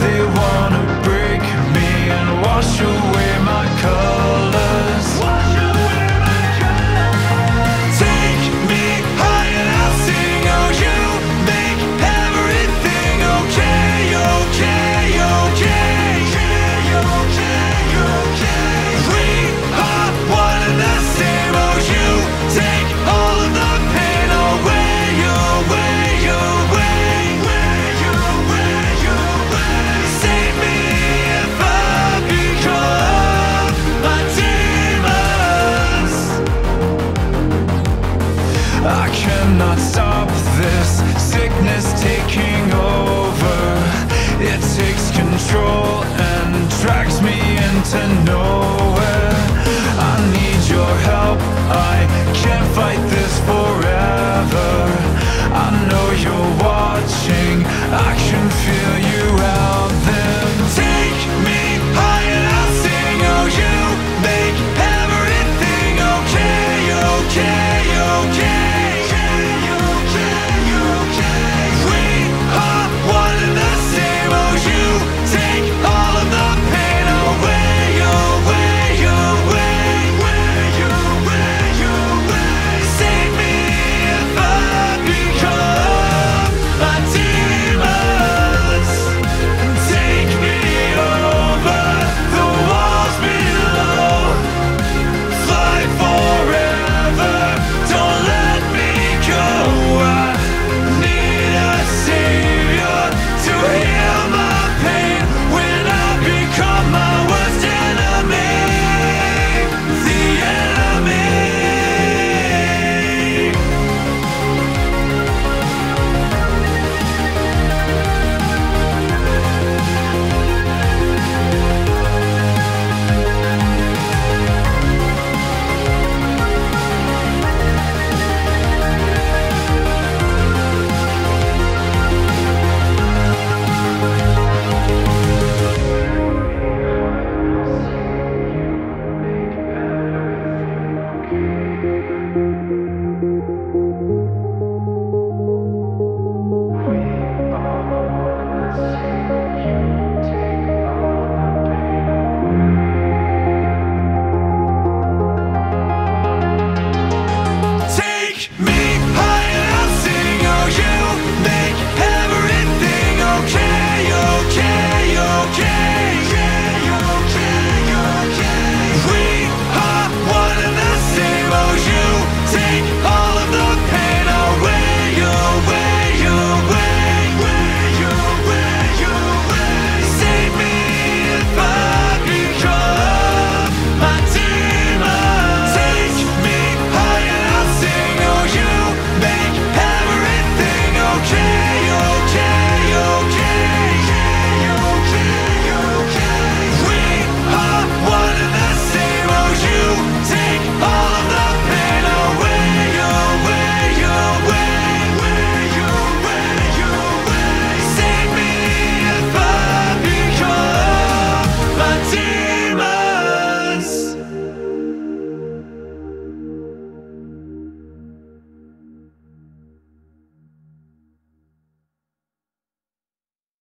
They want I cannot stop this. Sickness taking over. It takes control and drags me into nowhere.